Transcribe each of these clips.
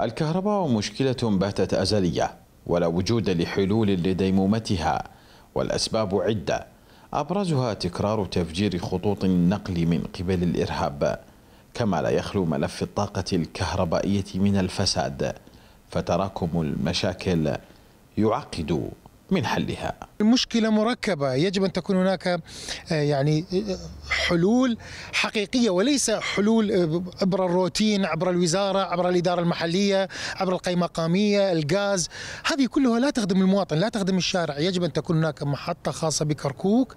الكهرباء مشكلة باتت أزلية ولا وجود لحلول لديمومتها والأسباب عدة. أبرزها تكرار تفجير خطوط النقل من قبل الإرهاب كما لا يخلو ملف الطاقة الكهربائية من الفساد فتراكم المشاكل يعقد من حلها. المشكلة مركبة. يجب أن تكون هناك آه، يعني آه، حلول حقيقية وليس حلول آه، عبر الروتين عبر الوزارة عبر الإدارة المحلية عبر القيمة المقامية الغاز. هذه كلها لا تخدم المواطن لا تخدم الشارع. يجب أن تكون هناك محطة خاصة بكركوك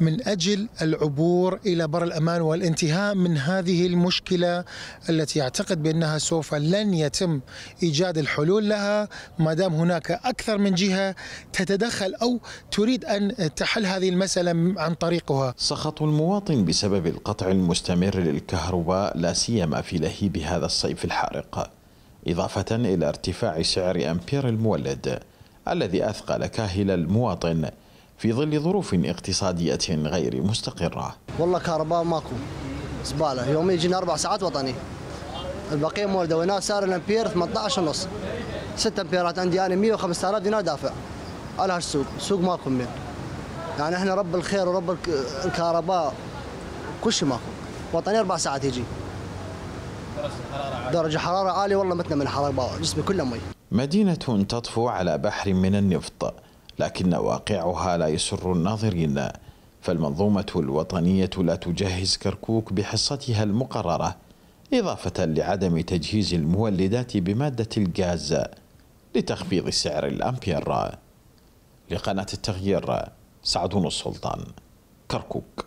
من أجل العبور إلى بر الأمان والانتهاء من هذه المشكلة التي أعتقد بأنها سوف لن يتم إيجاد الحلول لها ما دام هناك أكثر من جهة تتدخل أو تريد أن تحل هذه المسألة عن طريقها؟ سخط المواطن بسبب القطع المستمر للكهرباء لا سيما في لهيب هذا الصيف الحارق إضافة إلى ارتفاع سعر أمبير المولد الذي أثقل كاهل المواطن في ظل ظروف اقتصادية غير مستقرة. والله كهرباء ماكو زبالة. يوم يجينا أربع ساعات وطني. البقية مولدة وناس سعر الأمبير 18 ونص. 6 أمبيرات عندي أنا 100 و5000 دينار دافع. على هالسوق سوق ماكو من يعني إحنا رب الخير ورب الكهرباء كل شيء ماكو. وطني أربع ساعات يجي. درجة حرارة عالية والله متنا من الحرارة جسمي كله مي. مدينة تطفو على بحر من النفط لكن واقعها لا يسر الناظرين. فالمنظومة الوطنية لا تجهز كركوك بحصتها المقررة إضافة لعدم تجهيز المولدات بمادة الغاز لتخفيض سعر الأمبير. لقناة التغيير سعدون السلطان كركوك.